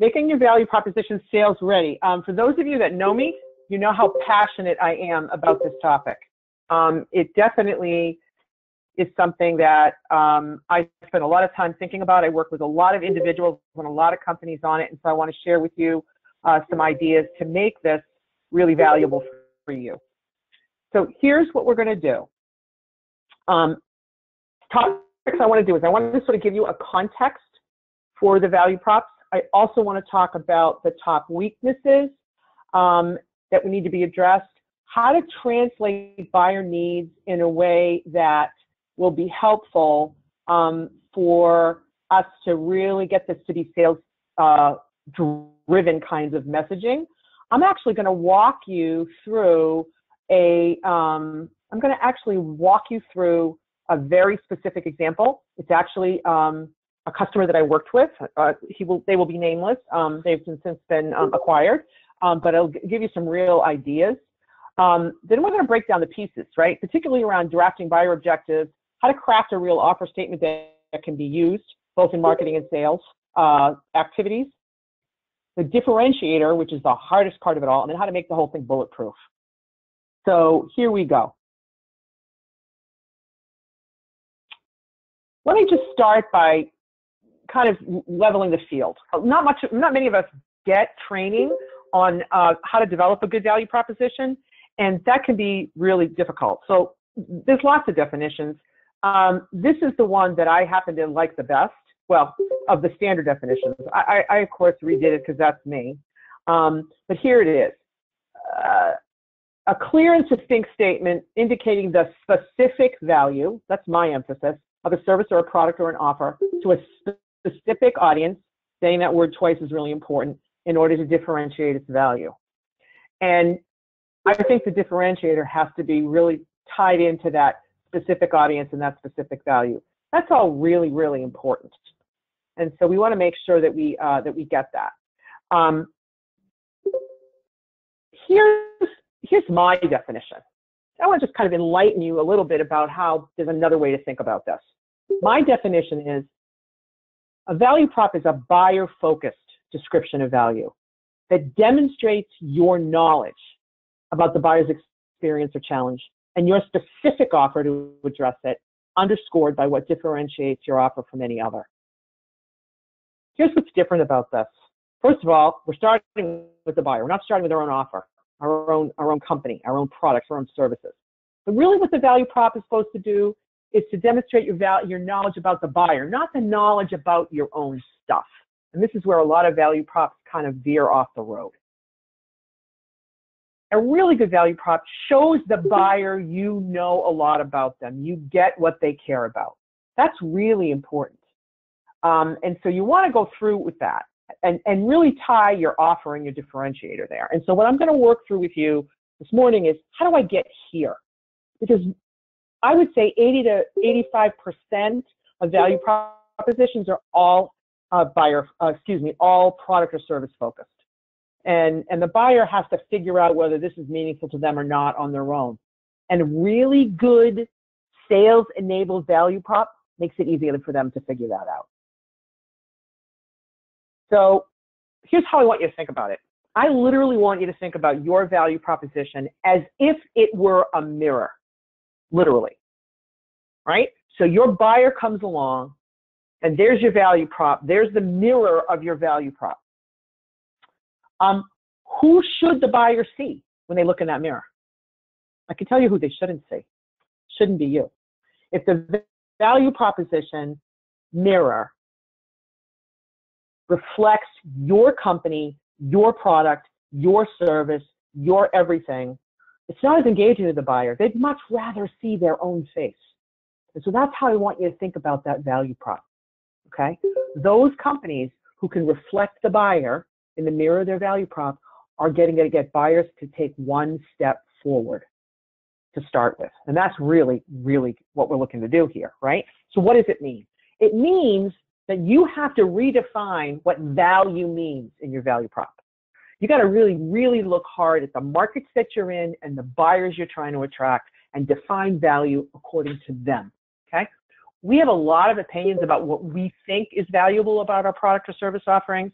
making your value proposition sales ready. Um, for those of you that know me, you know how passionate I am about this topic. Um, it definitely is something that um, I spend a lot of time thinking about. I work with a lot of individuals and a lot of companies on it, and so I want to share with you uh, some ideas to make this really valuable for you. So here's what we're going to do. Um, topics I want to do is I want to sort of give you a context for the value props. I also want to talk about the top weaknesses um, that we need to be addressed, how to translate buyer needs in a way that will be helpful um, for us to really get this to be sales uh, driven kinds of messaging. I'm actually going to walk you through a, um, I'm going to actually walk you through a very specific example. It's actually um, a customer that I worked with. Uh, he will, they will be nameless. Um, they've since been um, acquired, um, but I'll give you some real ideas. Um, then we're going to break down the pieces, right? Particularly around drafting buyer objectives, how to craft a real offer statement that can be used both in marketing and sales uh, activities, the differentiator, which is the hardest part of it all, and then how to make the whole thing bulletproof. So here we go. Let me just start by kind of leveling the field. Not much, not many of us get training on uh, how to develop a good value proposition, and that can be really difficult. So there's lots of definitions. Um, this is the one that I happen to like the best. Well, of the standard definitions. I, I, I of course redid it because that's me. Um, but here it is. Uh, a clear and succinct statement indicating the specific value, that's my emphasis, of a service or a product or an offer to a specific audience. Saying that word twice is really important in order to differentiate its value. And I think the differentiator has to be really tied into that specific audience and that specific value. That's all really, really important. And so we want to make sure that we uh, that we get that. Um, here's here's my definition. I want to just kind of enlighten you a little bit about how there's another way to think about this. My definition is a value prop is a buyer focused description of value that demonstrates your knowledge about the buyer's experience or challenge and your specific offer to address it, underscored by what differentiates your offer from any other. Here's what's different about this. First of all, we're starting with the buyer. We're not starting with our own offer, our own, our own company, our own products, our own services. But really what the value prop is supposed to do is to demonstrate your, value, your knowledge about the buyer, not the knowledge about your own stuff. And this is where a lot of value props kind of veer off the road a really good value prop shows the buyer you know a lot about them. You get what they care about. That's really important. Um, and so you want to go through with that and, and really tie your offer and your differentiator there. And so what I'm going to work through with you this morning is how do I get here? Because I would say 80 to 85% of value propositions are all uh, buyer, uh, excuse me, all product or service focused. And and the buyer has to figure out whether this is meaningful to them or not on their own. And really good sales enabled value prop makes it easier for them to figure that out. So here's how i want you to think about it. I literally want you to think about your value proposition as if it were a mirror literally right so your buyer comes along and there's your value prop there's the mirror of your value prop um, who should the buyer see when they look in that mirror? I can tell you who they shouldn't see. Shouldn't be you. If the value proposition mirror reflects your company, your product, your service, your everything, it's not as engaging to the buyer. They'd much rather see their own face. And so that's how I want you to think about that value prop. Okay? Those companies who can reflect the buyer in the mirror of their value prop are getting to get buyers to take one step forward to start with. And that's really, really what we're looking to do here, right? So what does it mean? It means that you have to redefine what value means in your value prop. You got to really, really look hard at the markets that you're in and the buyers you're trying to attract and define value according to them. Okay? We have a lot of opinions about what we think is valuable about our product or service offerings,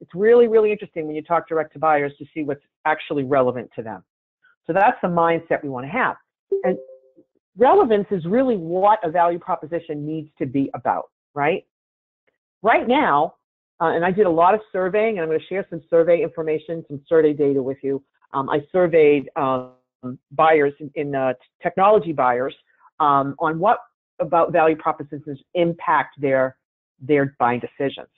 It's really, really interesting when you talk direct to buyers to see what's actually relevant to them. So that's the mindset we want to have. And relevance is really what a value proposition needs to be about, right? Right now, uh, and I did a lot of surveying, and I'm going to share some survey information, some survey data with you. Um, I surveyed um, buyers in, in uh, technology buyers um, on what about value propositions impact their their buying decisions.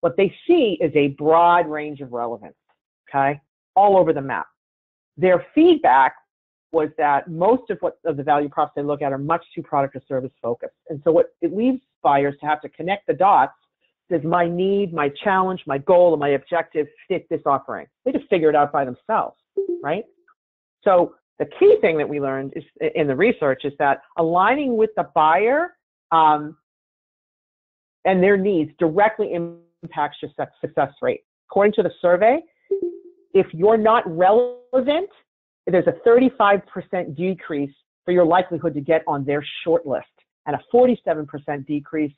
What they see is a broad range of relevance, okay, all over the map. Their feedback was that most of what of the value props they look at are much too product or service focused. And so what it leaves buyers to have to connect the dots does my need, my challenge, my goal, and my objective fit this offering? They just figure it out by themselves, right? So the key thing that we learned is in the research is that aligning with the buyer um, and their needs directly impacts your success rate. According to the survey, if you're not relevant, there's a 35% decrease for your likelihood to get on their short list and a 47% decrease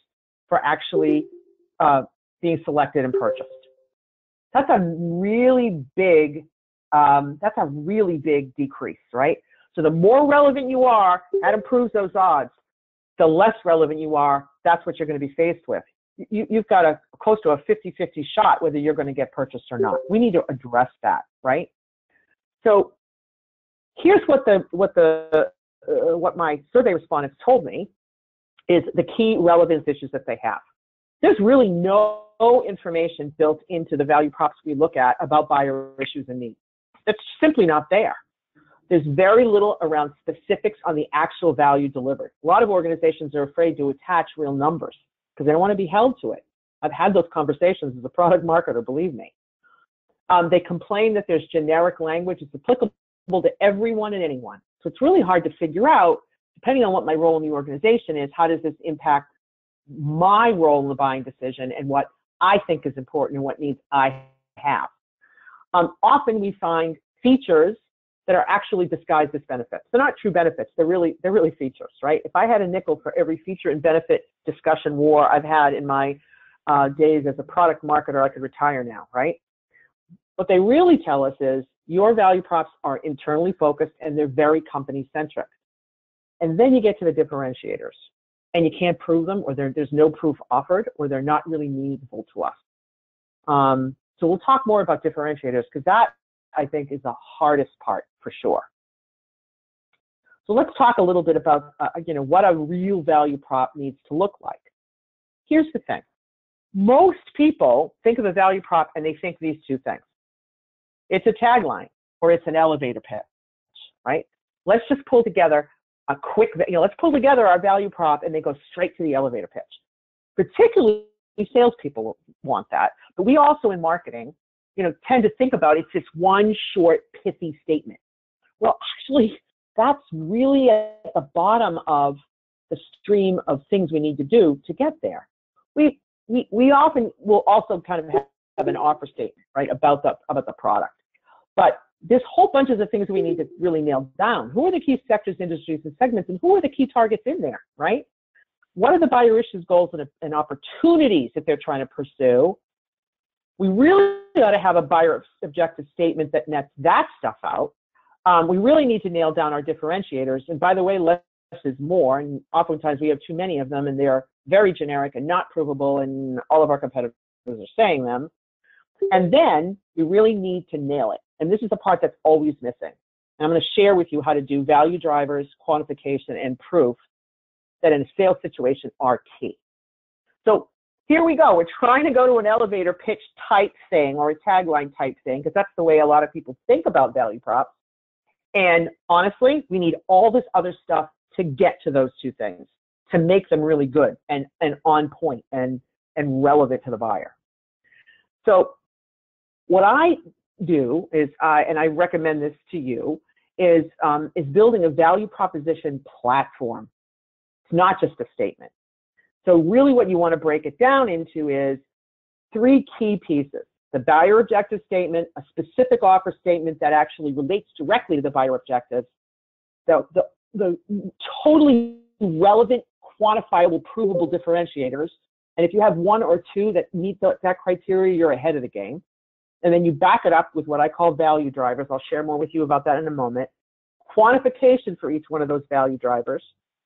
for actually uh, being selected and purchased. That's a really big, um, that's a really big decrease, right? So the more relevant you are, that improves those odds. The less relevant you are, that's what you're going to be faced with. You, you've got a close to a 50-50 shot whether you're going to get purchased or not. We need to address that, right? So here's what the what the uh, what my survey respondents told me is the key relevance issues that they have there's really no information built into the value props we look at about buyer issues and needs. It's simply not there. There's very little around specifics on the actual value delivered. A lot of organizations are afraid to attach real numbers because they don't want to be held to it. I've had those conversations as a product marketer, believe me. Um, they complain that there's generic language. It's applicable to everyone and anyone. So it's really hard to figure out, depending on what my role in the organization is, how does this impact my role in the buying decision and what I think is important and what needs I have. Um, often we find features that are actually disguised as benefits. They're not true benefits. They're really they're really features, right? If I had a nickel for every feature and benefit discussion war I've had in my uh, days as a product marketer, I could retire now, right? What they really tell us is your value props are internally focused and they're very company centric. And then you get to the differentiators and you can't prove them or there's no proof offered or they're not really meaningful to us. Um, so we'll talk more about differentiators because that I think is the hardest part for sure. So let's talk a little bit about uh, you know what a real value prop needs to look like. Here's the thing. Most people think of a value prop and they think these two things. It's a tagline or it's an elevator pitch, right? Let's just pull together a quick, you know, let's pull together our value prop and they go straight to the elevator pitch. Particularly salespeople want that, but we also in marketing, you know, tend to think about it's this one short pithy statement. Well, actually, that's really at the bottom of the stream of things we need to do to get there. We we we often will also kind of have, an offer statement, right, about the about the product. But there's whole bunches of things we need to really nail down. Who are the key sectors, industries, and segments, and who are the key targets in there, right? What are the buyer issues, goals, and, and opportunities that they're trying to pursue? We really ought to have a buyer objective statement that nets that stuff out. Um, we really need to nail down our differentiators. And by the way, less is more. And oftentimes we have too many of them, and they're very generic and not provable, and all of our competitors are saying them. And then we really need to nail it. And this is the part that's always missing. And I'm going to share with you how to do value drivers, quantification, and proof that in a sales situation are key. So here we go. We're trying to go to an elevator pitch type thing or a tagline type thing because that's the way a lot of people think about value props. And honestly, we need all this other stuff to get to those two things to make them really good and, and on point and, and relevant to the buyer. So what I do is, I, and I recommend this to you, is, um, is building a value proposition platform. It's not just a statement. So really what you want to break it down into is three key pieces. The buyer objective statement, a specific offer statement that actually relates directly to the buyer objectives, the, the, the totally relevant, quantifiable, provable differentiators, And if you have one or two that meet the, that criteria, you're ahead of the game. And then you back it up with what I call value drivers. I'll share more with you about that in a moment. Quantification for each one of those value drivers,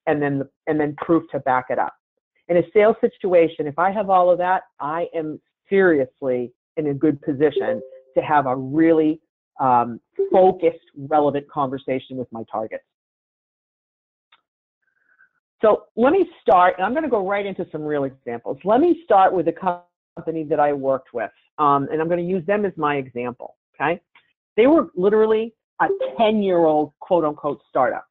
and then and then proof to back it up. In a sales situation, if I have all of that, I am seriously in a good position to have a really um, focused, relevant conversation with my targets. So let me start, and I'm going to go right into some real examples. Let me start with a company that I worked with, um, and I'm going to use them as my example. Okay, they were literally a 10-year-old quote-unquote startup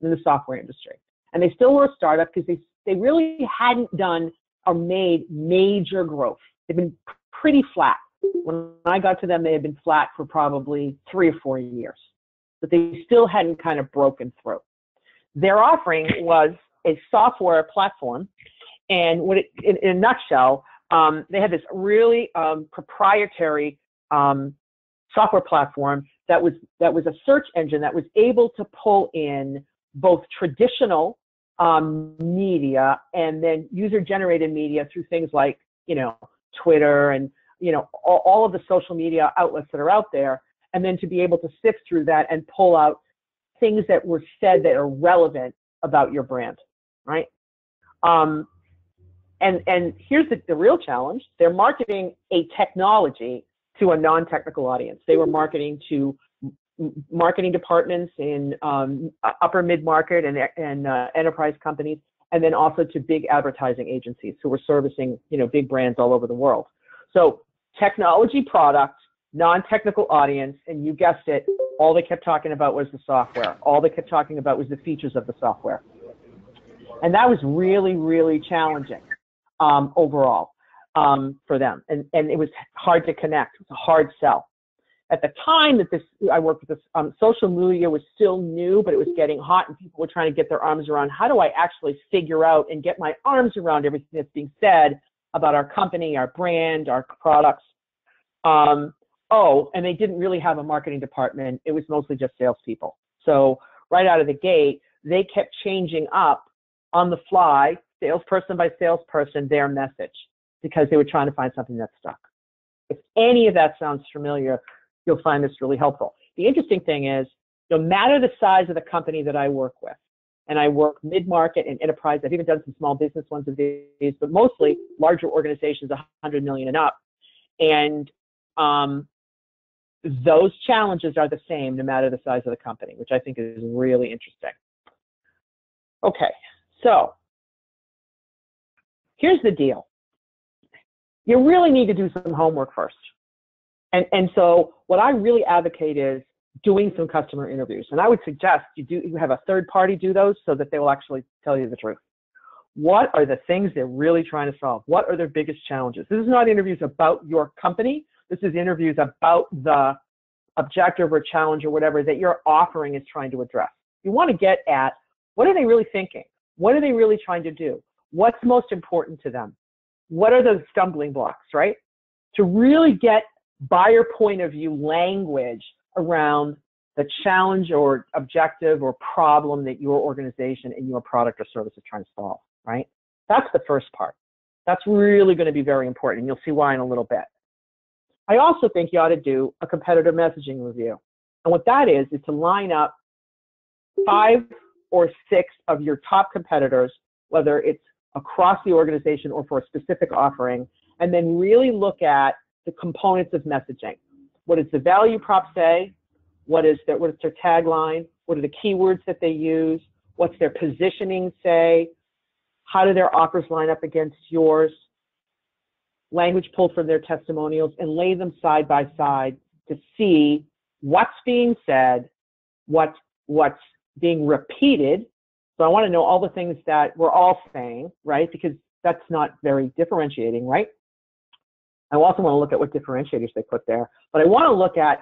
in the software industry, and they still were a startup because they they really hadn't done or made major growth. They've been pretty flat. When I got to them, they had been flat for probably three or four years, but they still hadn't kind of broken through. Their offering was a software platform, and what it, in, in a nutshell, um, they had this really um, proprietary um, software platform that was that was a search engine that was able to pull in both traditional um, media and then user generated media through things like you know Twitter and you know all, all of the social media outlets that are out there, and then to be able to sift through that and pull out things that were said that are relevant about your brand, right? Um, and and here's the, the real challenge: they're marketing a technology to a non-technical audience. They were marketing to marketing departments in um, upper mid-market and, and uh, enterprise companies, and then also to big advertising agencies who were servicing you know big brands all over the world. So technology product, non-technical audience, and you guessed it, all they kept talking about was the software. All they kept talking about was the features of the software. And that was really, really challenging um, overall um, for them. And, and it was hard to connect. It was a hard sell. At the time that this, I worked with this, um, social media was still new, but it was getting hot and people were trying to get their arms around how do I actually figure out and get my arms around everything that's being said about our company, our brand, our products. Um, oh, and they didn't really have a marketing department. It was mostly just salespeople. So right out of the gate, they kept changing up on the fly, salesperson by salesperson, their message because they were trying to find something that stuck. If any of that sounds familiar, you'll find this really helpful. The interesting thing is, no matter the size of the company that I work with, and I work mid-market and enterprise. I've even done some small business ones of these, but mostly larger organizations, 100 million and up. And um, those challenges are the same no matter the size of the company, which I think is really interesting. Okay, so here's the deal. You really need to do some homework first. And, and so what I really advocate is doing some customer interviews. And I would suggest you do you have a third party do those so that they will actually tell you the truth. What are the things they're really trying to solve? What are their biggest challenges? This is not interviews about your company. This is interviews about the objective or challenge or whatever that your offering is trying to address. You want to get at what are they really thinking? What are they really trying to do? What's most important to them? What are those stumbling blocks, right? To really get buyer point of view language around the challenge or objective or problem that your organization and your product or service is trying to solve, right? That's the first part. That's really going to be very important. And you'll see why in a little bit. I also think you ought to do a competitor messaging review. And what that is, is to line up five or six of your top competitors, whether it's across the organization or for a specific offering, and then really look at the components of messaging. What does the value prop say? What is their, what is their tagline? What are the keywords that they use? What's their positioning say? How do their offers line up against yours? Language pulled from their testimonials and lay them side by side to see what's being said, what, what's being repeated. So I want to know all the things that we're all saying, right? Because that's not very differentiating, right? I also want to look at what differentiators they put there, but I want to look at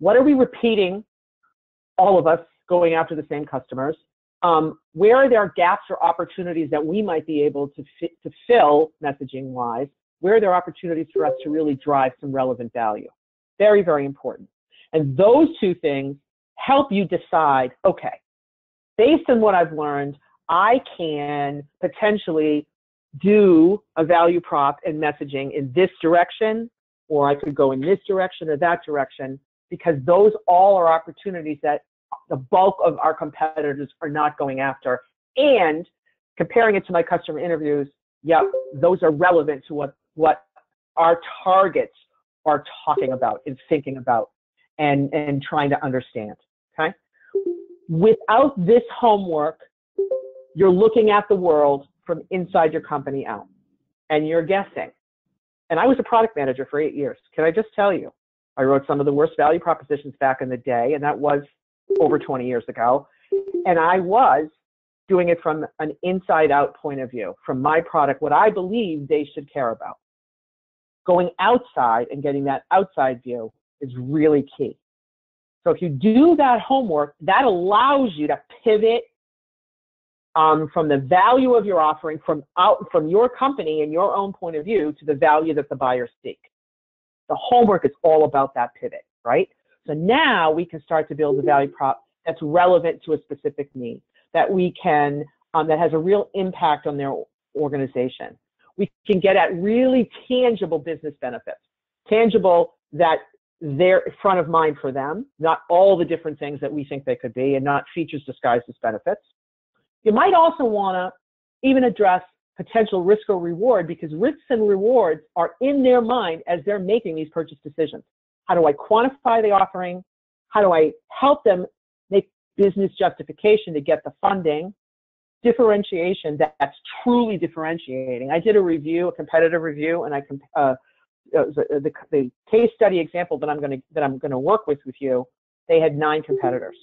what are we repeating, all of us going after the same customers? Um, where are there gaps or opportunities that we might be able to, to fill messaging wise? Where are there opportunities for us to really drive some relevant value? Very, very important. And those two things help you decide, okay, based on what I've learned, I can potentially do a value prop and messaging in this direction, or I could go in this direction or that direction, because those all are opportunities that the bulk of our competitors are not going after. And comparing it to my customer interviews, yep, those are relevant to what, what our targets are talking about and thinking about and, and trying to understand. Okay. Without this homework, you're looking at the world from inside your company out and you're guessing. And I was a product manager for eight years. Can I just tell you? I wrote some of the worst value propositions back in the day, and that was over 20 years ago. And I was doing it from an inside out point of view, from my product, what I believe they should care about. Going outside and getting that outside view is really key. So if you do that homework, that allows you to pivot um, from the value of your offering from out from your company and your own point of view to the value that the buyers seek. The homework is all about that pivot, right? So now we can start to build a value prop that's relevant to a specific need, that we can, um, that has a real impact on their organization. We can get at really tangible business benefits, tangible that they're front of mind for them, not all the different things that we think they could be, and not features disguised as benefits. You might also want to even address potential risk or reward because risks and rewards are in their mind as they're making these purchase decisions. How do I quantify the offering? How do I help them make business justification to get the funding? Differentiation that's truly differentiating. I did a review, a competitive review, and I uh, Uh, the, uh, the, the case study example that I'm going to that I'm going to work with with you. They had nine competitors,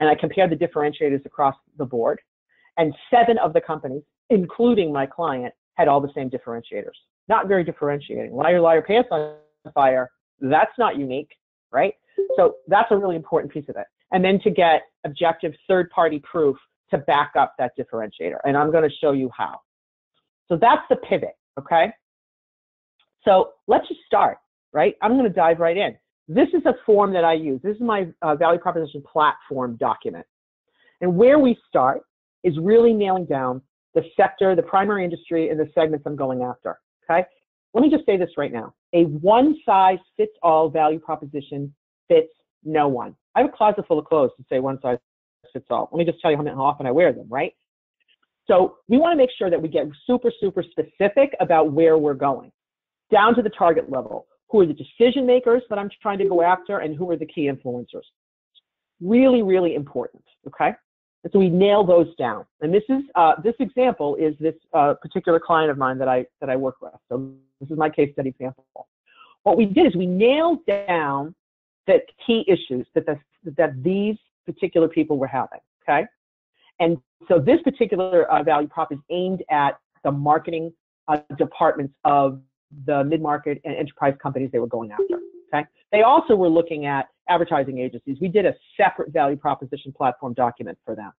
and I compared the differentiators across the board, and seven of the companies, including my client, had all the same differentiators. Not very differentiating. Liar, liar, pants on fire. That's not unique, right? So that's a really important piece of it. And then to get objective third-party proof to back up that differentiator. And I'm going to show you how. So that's the pivot, okay? So let's just start, right? I'm going to dive right in. This is a form that I use. This is my uh, value proposition platform document. And where we start is really nailing down the sector, the primary industry, and the segments I'm going after. Okay? Let me just say this right now. A one size fits all value proposition fits no one. I have a closet full of clothes to say one size fits all. Let me just tell you how often I wear them, right? So we want to make sure that we get super, super specific about where we're going, down to the target level. Who are the decision makers that I'm trying to go after, and who are the key influencers? Really, really important. Okay. And so we nail those down. And this is uh, this example is this uh, particular client of mine that I that I work with. So this is my case study example. What we did is we nailed down the key issues that the, that these particular people were having. Okay, and so this particular uh, value prop is aimed at the marketing uh, departments of the mid-market and enterprise companies they were going after. Okay, they also were looking at advertising agencies. We did a separate value proposition platform document for them.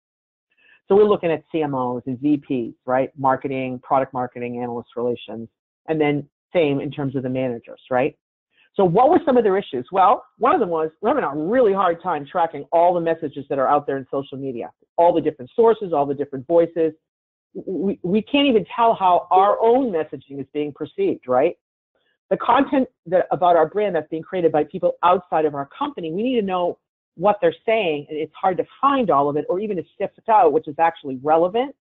So we're looking at CMOs and VPs, right? Marketing, product marketing, analyst relations, and then same in terms of the managers, right? So what were some of their issues? Well, one of them was we're having a really hard time tracking all the messages that are out there in social media, all the different sources, all the different voices. We, we can't even tell how our own messaging is being perceived, right? the content that, about our brand that's being created by people outside of our company, we need to know what they're saying. And it's hard to find all of it or even to sift it out, which is actually relevant.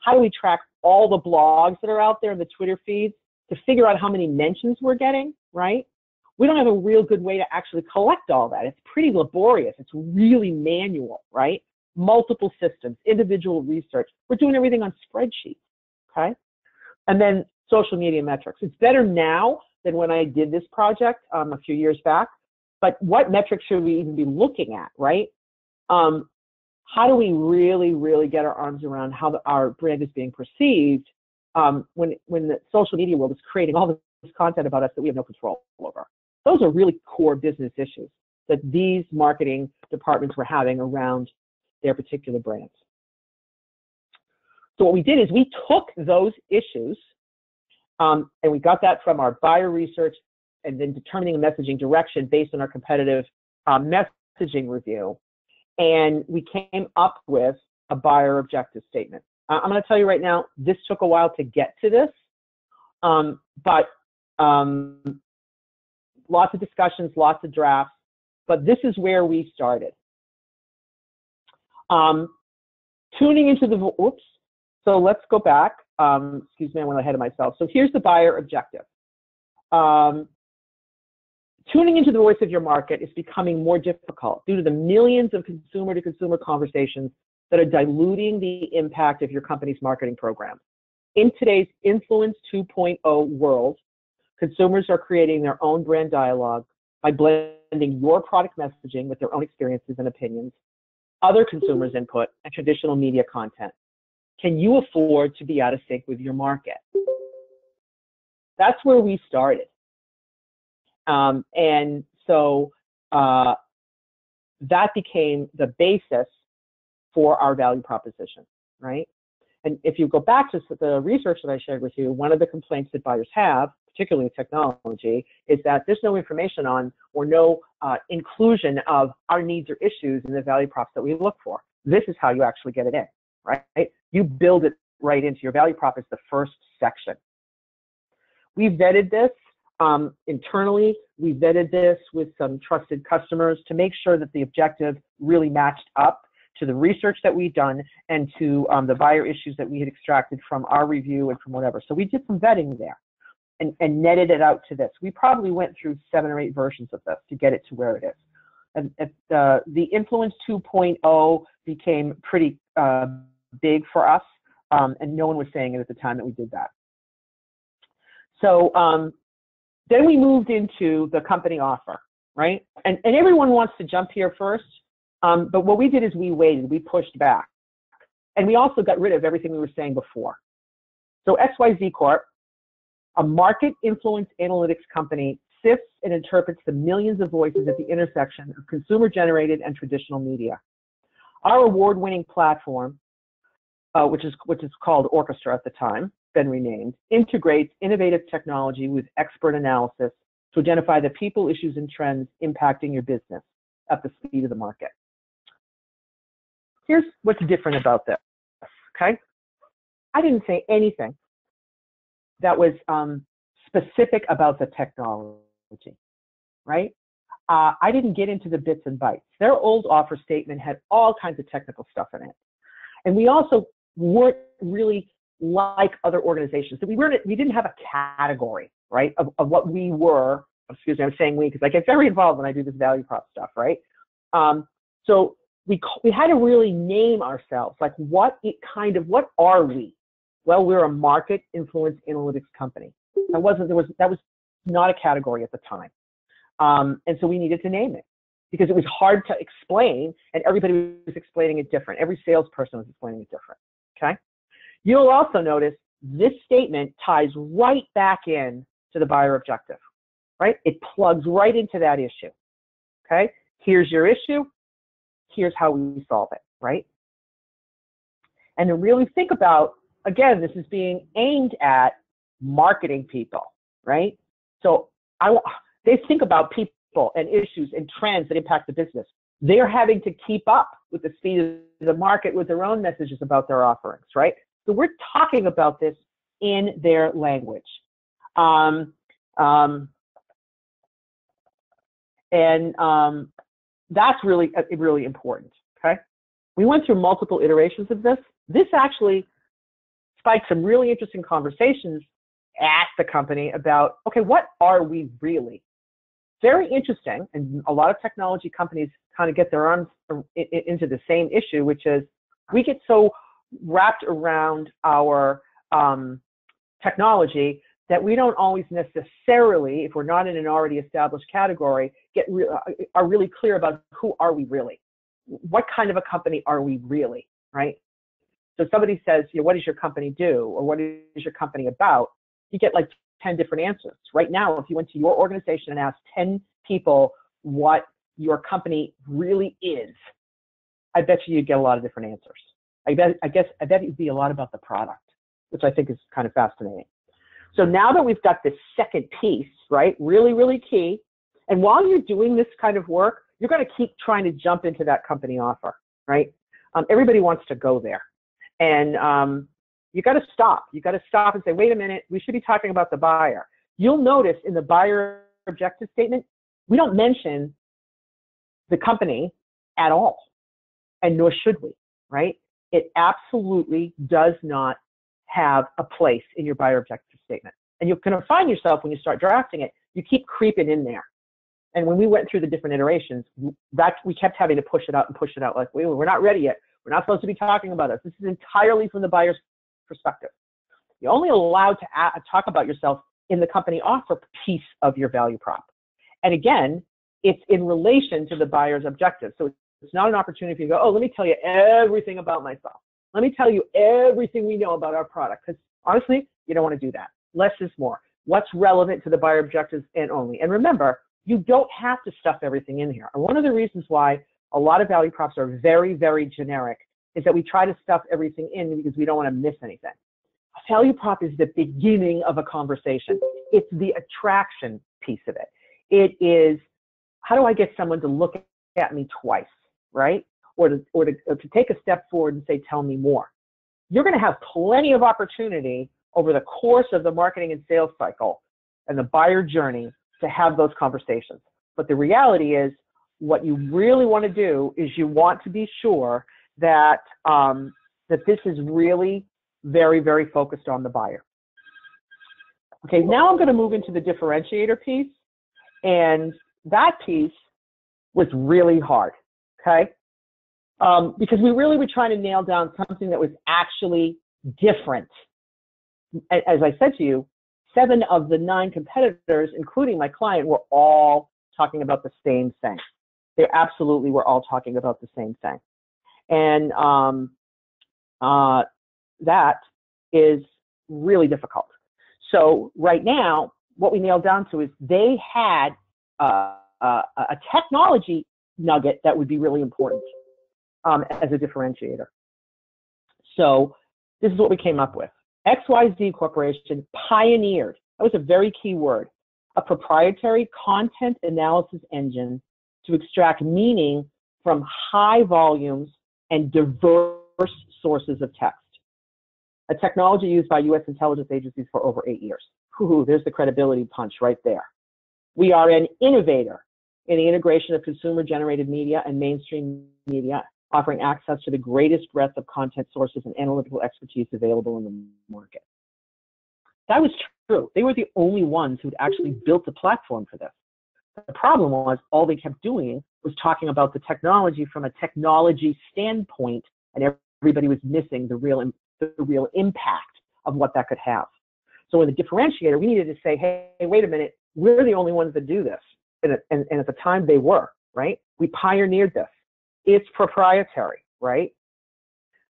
How do we track all the blogs that are out there in the Twitter feeds to figure out how many mentions we're getting, right? We don't have a real good way to actually collect all that. It's pretty laborious. It's really manual, right? Multiple systems, individual research. We're doing everything on spreadsheets, okay? And then social media metrics. It's better now than when I did this project um, a few years back. But what metrics should we even be looking at, right? Um, how do we really, really get our arms around how the, our brand is being perceived um, when when the social media world is creating all this content about us that we have no control over? Those are really core business issues that these marketing departments were having around their particular brands. So what we did is we took those issues um, and we got that from our buyer research and then determining a messaging direction based on our competitive um, messaging review. And we came up with a buyer objective statement. Uh, I'm going to tell you right now, this took a while to get to this, um, but um, lots of discussions, lots of drafts, but this is where we started. Um, tuning into the, oops, so let's go back. Um, excuse me, I went ahead of myself. So here's the buyer objective. Um, tuning into the voice of your market is becoming more difficult due to the millions of consumer to consumer conversations that are diluting the impact of your company's marketing program. In today's Influence 2.0 world, consumers are creating their own brand dialogue by blending your product messaging with their own experiences and opinions, other consumers' input, and traditional media content. Can you afford to be out of sync with your market? That's where we started. Um, and so uh, that became the basis for our value proposition, right? And if you go back to the research that I shared with you, one of the complaints that buyers have, particularly technology, is that there's no information on or no uh, inclusion of our needs or issues in the value props that we look for. This is how you actually get it in, right? You build it right into your value prop as the first section. We vetted this um, internally. We vetted this with some trusted customers to make sure that the objective really matched up to the research that we'd done and to um, the buyer issues that we had extracted from our review and from whatever. So we did some vetting there and, and netted it out to this. We probably went through seven or eight versions of this to get it to where it is. And, uh, the Influence 2.0 became pretty uh, big for us, um, and no one was saying it at the time that we did that. So um, then we moved into the company offer, right? And, and everyone wants to jump here first, um, but what we did is we waited, we pushed back. And we also got rid of everything we were saying before. So XYZ Corp, a market influence analytics company, sifts and interprets the millions of voices at the intersection of consumer generated and traditional media. Our award winning platform uh, which is which is called Orchestra at the time, been renamed, integrates innovative technology with expert analysis to identify the people, issues, and trends impacting your business at the speed of the market. Here's what's different about this. Okay, I didn't say anything that was um, specific about the technology, right? Uh, I didn't get into the bits and bytes. Their old offer statement had all kinds of technical stuff in it. And we also weren't really like other organizations. So we weren't, we didn't have a category, right, of, of what we were. Excuse me, I'm saying we because I get very involved when I do this value prop stuff, right? Um, so we we had to really name ourselves, like what it kind of what are we? Well, we're a market influence analytics company. That wasn't there was that was not a category at the time, um, and so we needed to name it because it was hard to explain, and everybody was explaining it different. Every salesperson was explaining it different okay? You'll also notice this statement ties right back in to the buyer objective, right? It plugs right into that issue, okay? Here's your issue, here's how we solve it, right? And to really think about, again, this is being aimed at marketing people, right? So I, they think about people and issues and trends that impact the business they're having to keep up with the speed of the market with their own messages about their offerings, right? So we're talking about this in their language. Um, um, and um, that's really, uh, really important, okay? We went through multiple iterations of this. This actually spiked some really interesting conversations at the company about, okay, what are we really? Very interesting, and a lot of technology companies kind of get their arms into the same issue, which is we get so wrapped around our um, technology that we don't always necessarily, if we're not in an already established category, get re- uh, are really clear about who are we really? What kind of a company are we really, right? So somebody says, you know, what does your company do, or what is your company about? You get like 10 different answers. Right now, if you went to your organization and asked 10 people what your company really is, I bet you you'd get a lot of different answers. I bet, I guess, I bet it'd be a lot about the product, which I think is kind of fascinating. So now that we've got this second piece, right, really, really key, and while you're doing this kind of work, you're going to keep trying to jump into that company offer, right? Um, everybody wants to go there. And um, you got to stop. You got to stop and say, wait a minute, we should be talking about the buyer. You'll notice in the buyer objective statement, we don't mention the company at all, and nor should we, right? It absolutely does not have a place in your buyer objective statement. And you're going to find yourself when you start drafting it, you keep creeping in there. And when we went through the different iterations, that we kept having to push it out and push it out. Like, we're not ready yet. We're not supposed to be talking about this. This is entirely from the buyer's perspective. You're only allowed to talk about yourself in the company offer piece of your value prop. And again, it's in relation to the buyer's objective. So it's not an opportunity for you to go, oh, let me tell you everything about myself. Let me tell you everything we know about our product. Because honestly, you don't want to do that. Less is more. What's relevant to the buyer objectives and only. And remember, you don't have to stuff everything in here. And one of the reasons why a lot of value props are very, very generic is that we try to stuff everything in because we don't want to miss anything. A value prop is the beginning of a conversation. It's the attraction piece of it. It is how do I get someone to look at me twice, right? Or to, or to, or to take a step forward and say, tell me more. You're going to have plenty of opportunity over the course of the marketing and sales cycle and the buyer journey to have those conversations. But the reality is, what you really want to do is you want to be sure that um, that this is really very, very focused on the buyer. Okay, now I'm going to move into the differentiator piece, and that piece was really hard. Okay, um, because we really were trying to nail down something that was actually different. As I said to you, seven of the nine competitors, including my client, were all talking about the same thing. They absolutely were all talking about the same thing. And um, uh, that is really difficult. So right now, what we nailed down to is they had uh, uh, a technology nugget that would be really important um, as a differentiator. So this is what we came up with. XYZ Corporation pioneered, that was a very key word, a proprietary content analysis engine to extract meaning from high volumes and diverse sources of text. A technology used by U.S. intelligence agencies for over eight years. Ooh, there's the credibility punch right there. We are an innovator in the integration of consumer generated media and mainstream media offering access to the greatest breadth of content sources and analytical expertise available in the market. That was true. They were the only ones who'd actually built the platform for this. The problem was all they kept doing was talking about the technology from a technology standpoint, and everybody was missing the real, the real impact of what that could have. So in the differentiator, we needed to say, hey, wait a minute, we're the only ones that do this. And, and, and at the time they were, right? We pioneered this it's proprietary, right?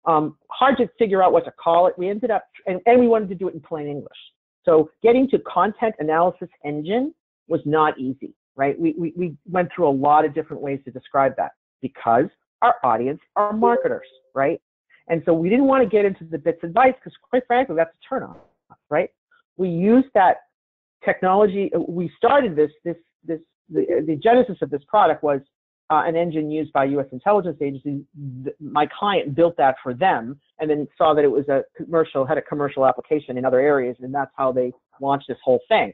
Um, hard to figure out what to call it. We ended up, and, and we wanted to do it in plain English. So getting to content analysis engine was not easy, right? We, we, we went through a lot of different ways to describe that because our audience are marketers, right? And so we didn't want to get into the bits and bytes because quite frankly, that's a turnoff, right? We used that technology. We started this, this, this, the, the genesis of this product was uh, an engine used by U.S. intelligence agencies. My client built that for them, and then saw that it was a commercial, had a commercial application in other areas, and that's how they launched this whole thing.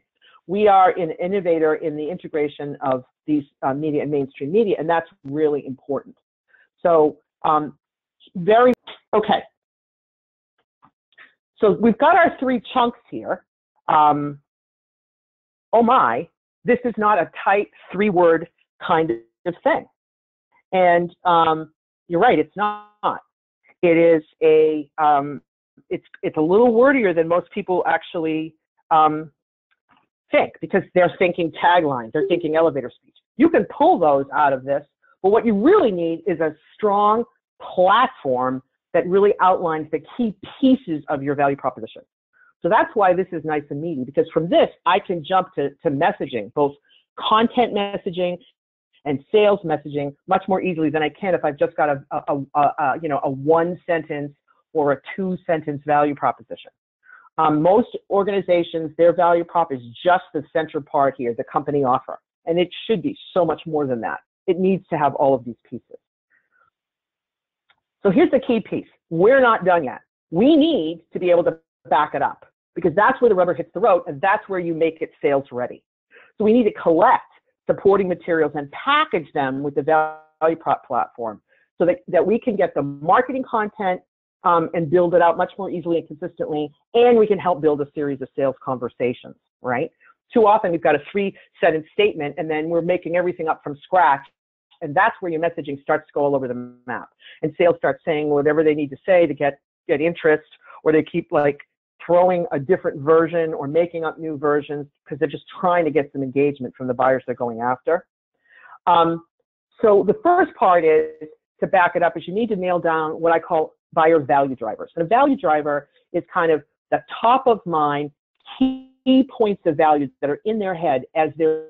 We are an innovator in the integration of these uh, media and mainstream media, and that's really important. So, um, very okay. So we've got our three chunks here. Um, oh my, this is not a tight three-word kind of thing. And um, you're right, it's not. It is a um, it's it's a little wordier than most people actually um, think because they're thinking taglines, they're thinking elevator speech. You can pull those out of this, but what you really need is a strong platform that really outlines the key pieces of your value proposition. So that's why this is nice and meaty because from this I can jump to, to messaging, both content messaging and sales messaging much more easily than I can if I've just got a, a, a, a you know a one sentence or a two sentence value proposition. Um, most organizations, their value prop is just the center part here, the company offer, and it should be so much more than that. It needs to have all of these pieces. So here's the key piece. we're not done yet. We need to be able to back it up because that's where the rubber hits the road and that's where you make it sales ready. So we need to collect supporting materials and package them with the value prop platform so that, that we can get the marketing content um, and build it out much more easily and consistently, and we can help build a series of sales conversations, right? Too often we've got a three sentence statement and then we're making everything up from scratch. And that's where your messaging starts to go all over the map. And sales start saying whatever they need to say to get, get interest, or they keep like throwing a different version or making up new versions because they're just trying to get some engagement from the buyers they're going after. Um, so the first part is to back it up is you need to nail down what I call buyer value drivers. And a value driver is kind of the top of mind key points of value that are in their head as they're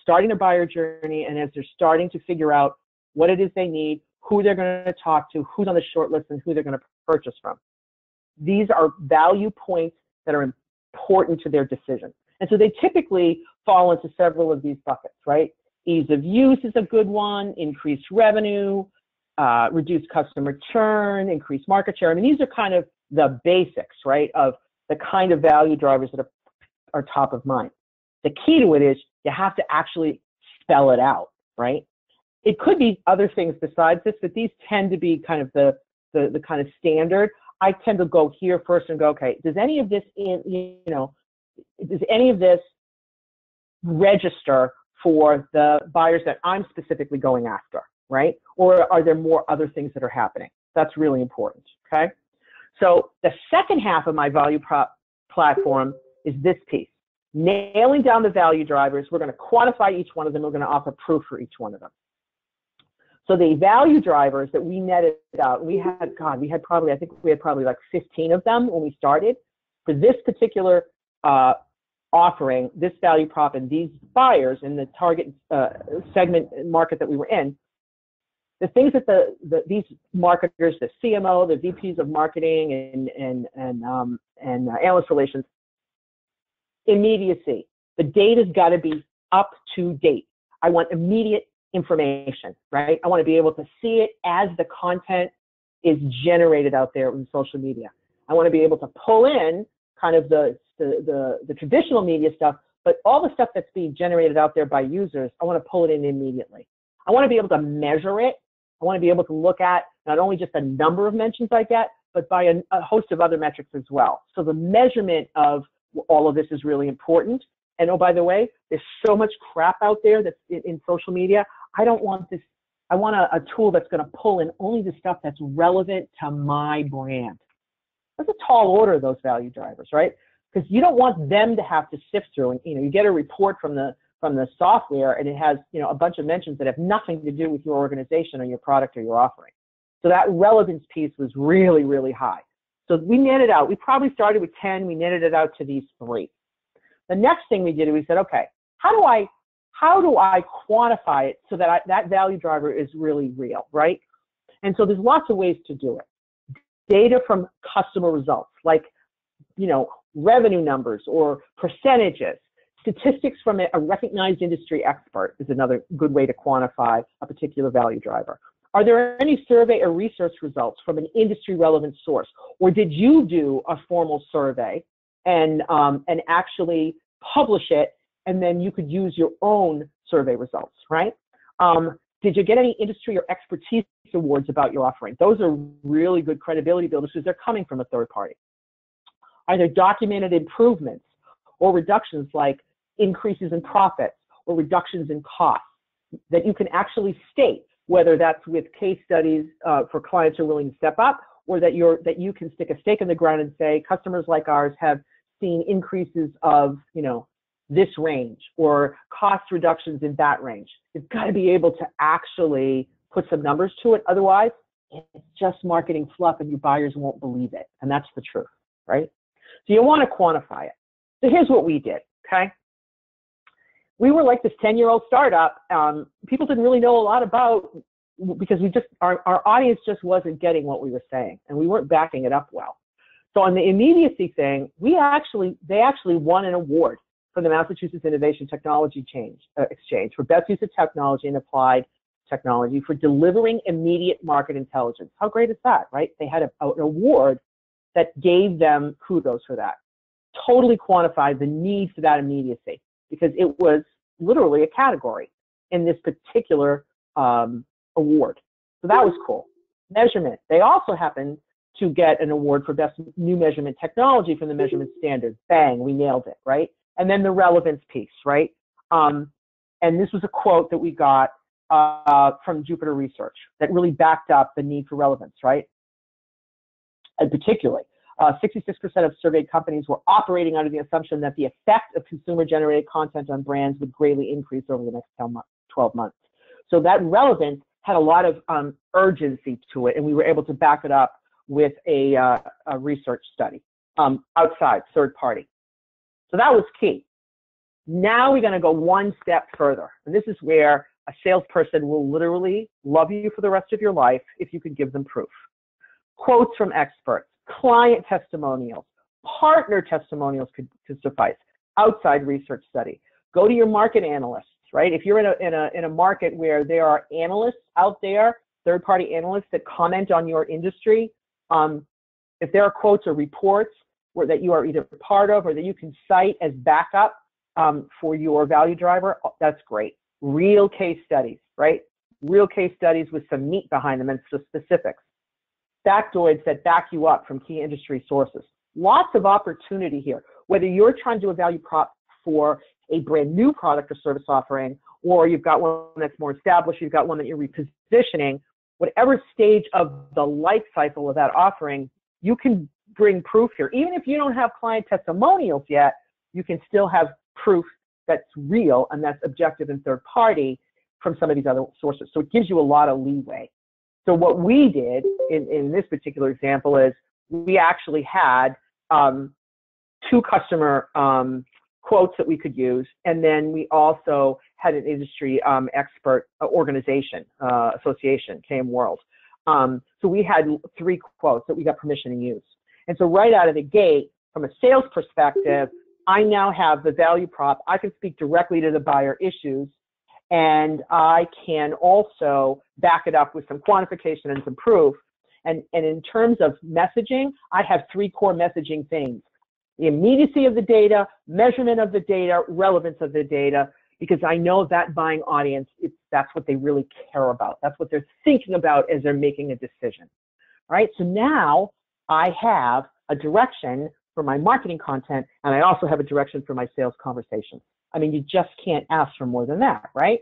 starting a buyer journey and as they're starting to figure out what it is they need, who they're going to talk to, who's on the short list, and who they're going to purchase from. These are value points that are important to their decision. And so they typically fall into several of these buckets, right? Ease of use is a good one, increased revenue, uh, reduce customer churn, increase market share. I mean, these are kind of the basics, right, of the kind of value drivers that are, are top of mind. The key to it is you have to actually spell it out, right? It could be other things besides this, but these tend to be kind of the, the, the kind of standard. I tend to go here first and go, okay, does any of this in, you know, does any of this register for the buyers that I'm specifically going after? Right? Or are there more other things that are happening? That's really important, okay? So the second half of my value prop platform is this piece. Nailing down the value drivers, we're going to quantify each one of them, we're going to offer proof for each one of them. So the value drivers that we netted out, we had, God, we had probably, I think we had probably like 15 of them when we started. For this particular uh, offering, this value prop and these buyers in the target uh, segment market that we were in, the things that the, the, these marketers, the CMO, the VPs of marketing and and and um, and uh, analyst relations, immediacy. The data's got to be up to date. I want immediate information, right? I want to be able to see it as the content is generated out there in social media. I want to be able to pull in kind of the the the, the traditional media stuff, but all the stuff that's being generated out there by users, I want to pull it in immediately. I want to be able to measure it I want to be able to look at not only just the number of mentions I get, but by a, a host of other metrics as well. So the measurement of all of this is really important. And oh, by the way, there's so much crap out there that's in, in social media. I don't want this. I want a, a tool that's going to pull in only the stuff that's relevant to my brand. That's a tall order, those value drivers, right? Because you don't want them to have to sift through. And you know, you get a report from the from the software and it has you know a bunch of mentions that have nothing to do with your organization or your product or your offering. So that relevance piece was really, really high. So we netted out, we probably started with 10, we netted it out to these three. The next thing we did, is we said, okay, how do I, how do I quantify it so that I, that value driver is really real, right? And so there's lots of ways to do it. Data from customer results, like, you know, revenue numbers or percentages, Statistics from a recognized industry expert is another good way to quantify a particular value driver. Are there any survey or research results from an industry relevant source? Or did you do a formal survey and, um, and actually publish it and then you could use your own survey results, right? Um, did you get any industry or expertise awards about your offering? Those are really good credibility builders because they're coming from a third party. Are there documented improvements or reductions like increases in profits or reductions in costs that you can actually state, whether that's with case studies uh, for clients who are willing to step up, or that you're that you can stick a stake in the ground and say customers like ours have seen increases of you know this range or cost reductions in that range. You've got to be able to actually put some numbers to it. Otherwise, it's just marketing fluff and your buyers won't believe it. And that's the truth, right? So you want to quantify it. So here's what we did, okay? We were like this 10 year old startup. Um, people didn't really know a lot about because we just, our, our audience just wasn't getting what we were saying and we weren't backing it up well. So on the immediacy thing, we actually, they actually won an award from the Massachusetts Innovation Technology Change, uh, Exchange for best use of technology and applied technology for delivering immediate market intelligence. How great is that, right? They had a, an award that gave them kudos for that. Totally quantified the need for that immediacy because it was literally a category in this particular um, award. So that was cool. Measurement. They also happened to get an award for best new measurement technology from the measurement standards. Bang, we nailed it, right? And then the relevance piece, right? Um, and this was a quote that we got uh, from Jupiter Research that really backed up the need for relevance, right? And particularly, uh, 66% of surveyed companies were operating under the assumption that the effect of consumer-generated content on brands would greatly increase over the next 12 months. So that relevance had a lot of um, urgency to it, and we were able to back it up with a, uh, a research study um, outside, third party. So that was key. Now we're going to go one step further. And this is where a salesperson will literally love you for the rest of your life if you can give them proof. Quotes from experts, client testimonials, partner testimonials could, could suffice, outside research study. Go to your market analysts, right? If you're in a, in, a, in a market where there are analysts out there, third party analysts that comment on your industry, um, if there are quotes or reports where, that you are either part of or that you can cite as backup, um, for your value driver, uh, that's great. Real case studies, right? Real case studies with some meat behind them and some specifics. Factoids that back you up from key industry sources. Lots of opportunity here. Whether you're trying to do a value prop for a brand new product or service offering, or you've got one that's more established, you've got one that you're repositioning, whatever stage of the life cycle of that offering, you can bring proof here. Even if you don't have client testimonials yet, you can still have proof that's real and that's objective and third party from some of these other sources. So it gives you a lot of leeway. So what we did in, in this particular example is we actually had um, two customer um, quotes that we could use, and then we also had an industry um, expert organization, uh, association, KM World. Um, so we had three quotes that we got permission to use. And so right out of the gate, from a sales perspective, I now have the value prop. I can speak directly to the buyer issues and I can also back it up with some quantification and some proof. And, and in terms of messaging, I have three core messaging things. The immediacy of the data, measurement of the data, relevance of the data, because I know that buying audience, that's what they really care about. That's what they're thinking about as they're making a decision. All right, so now I have a direction for my marketing content, and I also have a direction for my sales conversations. I mean, you just can't ask for more than that, right?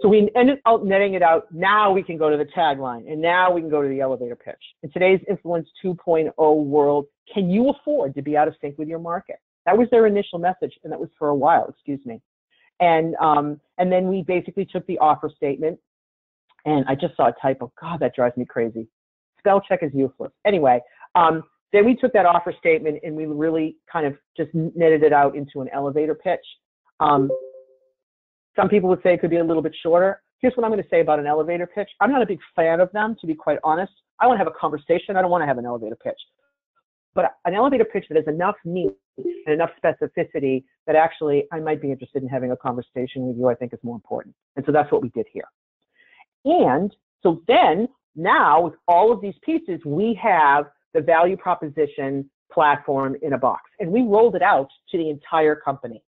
So we ended up netting it out. Now we can go to the tagline, and now we can go to the elevator pitch. In today's Influence 2.0 world, can you afford to be out of sync with your market? That was their initial message, and that was for a while, excuse me. And, um, and then we basically took the offer statement, and I just saw a typo. God, that drives me crazy. Spell check is useless. Anyway, um, then we took that offer statement and we really kind of just netted it out into an elevator pitch. Um, some people would say it could be a little bit shorter. Here's what I'm going to say about an elevator pitch. I'm not a big fan of them, to be quite honest. I want to have a conversation. I don't want to have an elevator pitch. But an elevator pitch that has enough meat and enough specificity that actually I might be interested in having a conversation with you, I think is more important. And so that's what we did here. And so then, now with all of these pieces, we have the value proposition platform in a box. And we rolled it out to the entire company.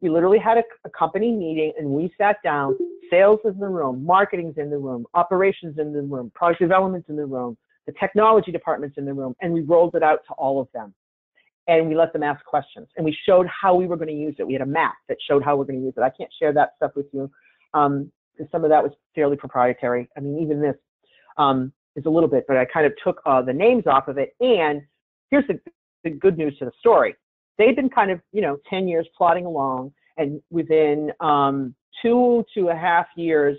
We literally had a, a, company meeting and we sat down, sales is in the room, marketing's in the room, operations in the room, product development's in the room, the technology department's in the room, and we rolled it out to all of them. And we let them ask questions and we showed how we were going to use it. We had a map that showed how we're going to use it. I can't share that stuff with you. Um, some of that was fairly proprietary. I mean, even this, um, is a little bit, but I kind of took uh, the names off of it. And here's the, the good news to the story. They've been kind of, you know, 10 years plodding along, and within um, two, two and a half years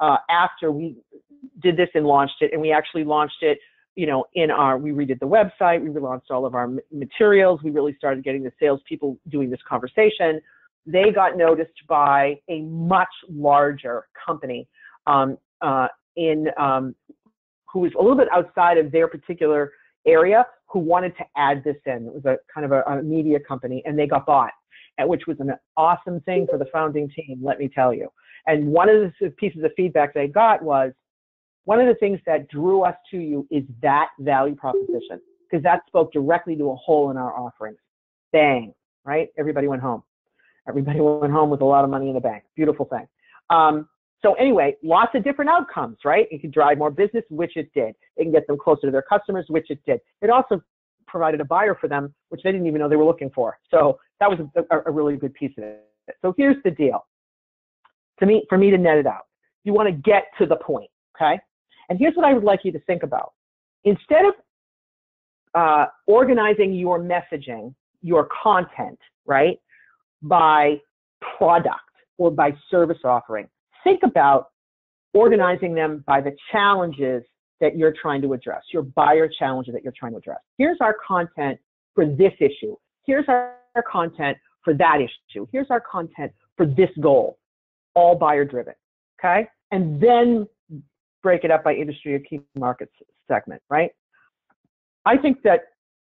uh, after we did this and launched it, and we actually launched it, you know, in our, we redid the website, we relaunched all of our materials, we really started getting the salespeople doing this conversation. They got noticed by a much larger company um, uh, in um, who was a little bit outside of their particular area who wanted to add this in. It was a kind of a, a media company and they got bought. which was an awesome thing for the founding team, let me tell you. And one of the pieces of feedback they got was one of the things that drew us to you is that value proposition, because that spoke directly to a hole in our offerings. Bang, right? Everybody went home. Everybody went home with a lot of money in the bank. Beautiful thing. Um, so anyway, lots of different outcomes, right? It can drive more business, which it did. It can get them closer to their customers, which it did. It also provided a buyer for them, which they didn't even know they were looking for. So that was a, a really good piece of it. So here's the deal. To me, for me to net it out, you want to get to the point, okay? And here's what I would like you to think about. Instead of uh, organizing your messaging, your content, right, by product or by service offering, think about organizing them by the challenges that you're trying to address, your buyer challenges that you're trying to address. Here's our content for this issue. Here's our, content for that issue. Here's our content for this goal, all buyer driven. Okay. And then break it up by industry or key markets segment, right? I think that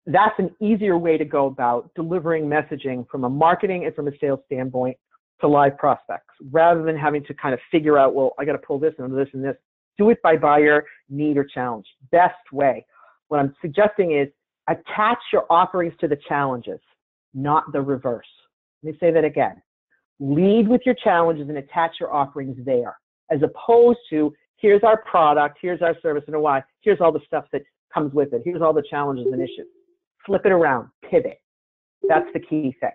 that's an easier way to go about delivering messaging from a marketing and from a sales standpoint to live prospects rather than having to kind of figure out, well, I got to pull this and this and this. Do it by buyer, need, or challenge. Best way. What I'm suggesting is attach your offerings to the challenges, not the reverse. Let me say that again. Lead with your challenges and attach your offerings there, as opposed to here's our product, here's our service and why, here's all the stuff that comes with it, here's all the challenges and issues. Flip it around, pivot. That's the key thing.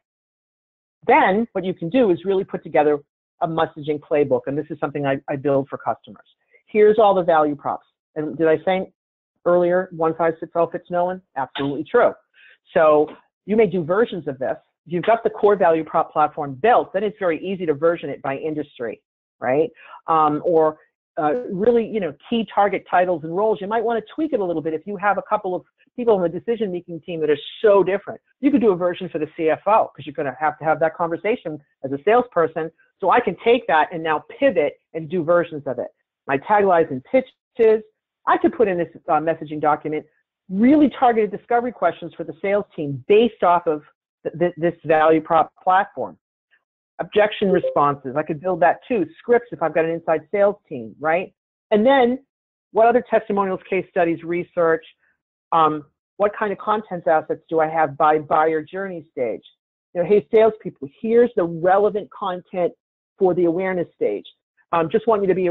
Then what you can do is really put together a messaging playbook, and this is something I, I build for customers. Here's all the value props. And did I say earlier, one size fits all fits no one? Absolutely true. So you may do versions of this. If you've got the core value prop platform built, then it's very easy to version it by industry, right? Um, or uh, really, you know, key target titles and roles, you might want to tweak it a little bit if you have a couple of people on the decision making team that are so different. You could do a version for the CFO because you're going to have to have that conversation as a salesperson. So I can take that and now pivot and do versions of it. My taglines and pitches, I could put in this uh, messaging document really targeted discovery questions for the sales team based off of th- th- this value prop platform objection responses. I could build that too. Scripts if I've got an inside sales team, right? And then what other testimonials, case studies, research, um, what kind of content assets do I have by buyer journey stage? You know, hey, salespeople, here's the relevant content for the awareness stage. Um, just want you to be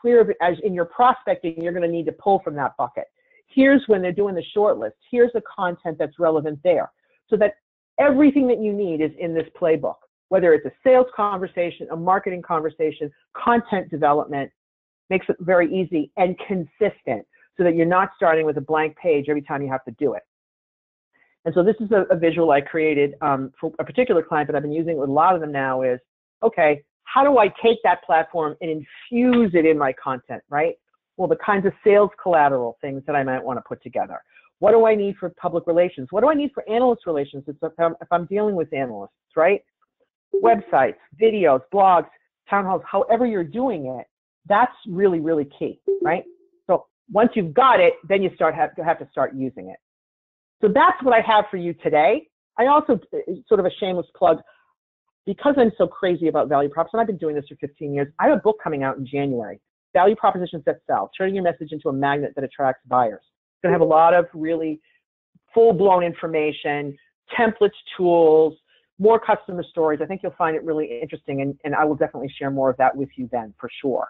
clear as in your prospecting, you're going to need to pull from that bucket. Here's when they're doing the shortlist. Here's the content that's relevant there. So that everything that you need is in this playbook whether it's a sales conversation, a marketing conversation, content development, makes it very easy and consistent so that you're not starting with a blank page every time you have to do it. And so this is a, a visual I created um, for a particular client that I've been using with a lot of them now is, okay, how do I take that platform and infuse it in my content, right? Well, the kinds of sales collateral things that I might want to put together. What do I need for public relations? What do I need for analyst relations if I'm, if I'm dealing with analysts, right? websites, videos, blogs, town halls, however you're doing it, that's really, really key, right? Once you've got it, then you start have, have to start using it. So that's what I have for you today. I also, uh, sort of a shameless plug, because I'm so crazy about value props, and I've been doing this for 15 years, I have a book coming out in January, Value Propositions That Sell, turning your message into a magnet that attracts buyers. It's going to have a lot of really full-blown information, templates, tools, more customer stories. I think you'll find it really interesting, and, and I will definitely share more of that with you then for sure.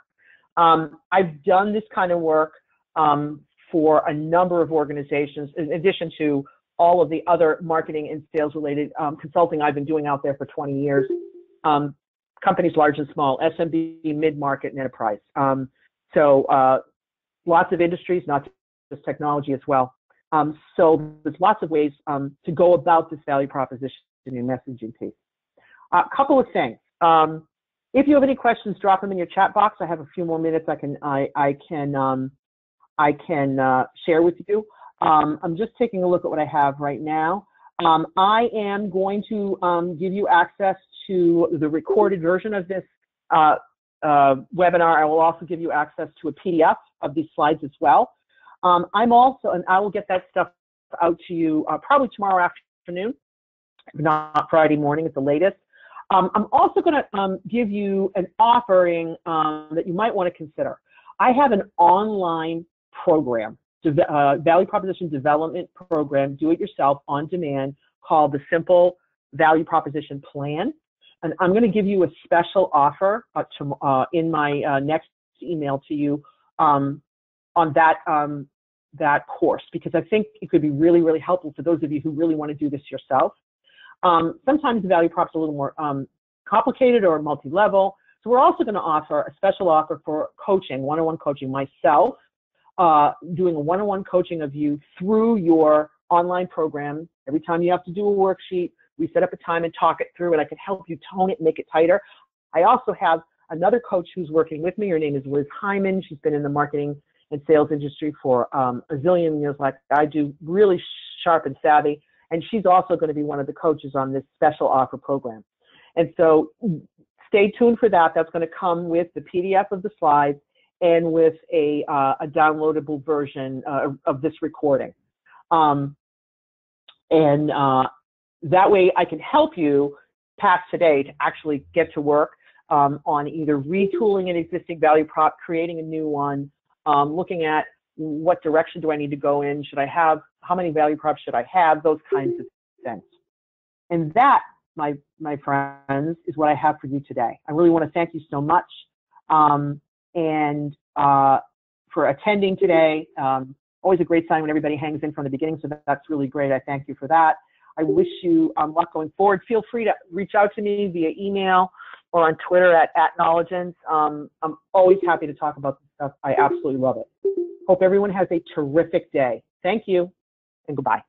Um, I've done this kind of work um, for a number of organizations, in addition to all of the other marketing and sales related um, consulting I've been doing out there for 20 years. Um, companies large and small, SMB, mid market, and enterprise. Um, so uh, lots of industries, not just technology as well. Um, so there's lots of ways to go about this value proposition in your messaging piece. A uh, couple of things. Um, if you have any questions, drop them in your chat box. I have a few more minutes. I can I I can um, I can uh, share with you. Um, I'm just taking a look at what I have right now. Um, I am going to um, give you access to the recorded version of this uh, uh, webinar. I will also give you access to a PDF of these slides as well. Um, I'm also, and I will get that stuff out to you uh, probably tomorrow afternoon not Friday morning at the latest. Um, I'm also going to um, give you an offering that you might want to consider. I have an online program, uh, value proposition development program, do it yourself on demand, called the Simple Value Proposition Plan. And I'm going to give you a special offer uh, to, uh, in my uh, next email to you um, on that um, that course because I think it could be really, really helpful for those of you who really want to do this yourself. Um, sometimes the value prop's a little more um, complicated or multi-level. So we're also going to offer a special offer for coaching, one-on-one coaching myself, uh, doing a one-on-one coaching of you through your online program. Every time you have to do a worksheet, we set up a time and talk it through, and I can help you tone it, make it tighter. I also have another coach who's working with me. Her name is Liz Hyman. She's been in the marketing and sales industry for um, a zillion years, like I do, really sharp and savvy. And she's also going to be one of the coaches on this special offer program. And so stay tuned for that. That's going to come with the PDF of the slides and with a, uh, a downloadable version uh, of this recording. Um, and uh, that way I can help you past today to actually get to work um, on either retooling an existing value prop, creating a new one, um, looking at what direction do I need to go in? Should I have, how many value props should I have? Those kinds of things. And that, my, my friends, is what I have for you today. I really want to thank you so much um, and uh, for attending today. Um, always a great sign when everybody hangs in from the beginning, so that's really great. I thank you for that. I wish you um, luck going forward. Feel free to reach out to me via email or on Twitter at, at Knowledgence. Um, I'm always happy to talk about this stuff. I absolutely love it. Hope everyone has a terrific day. Thank you and goodbye.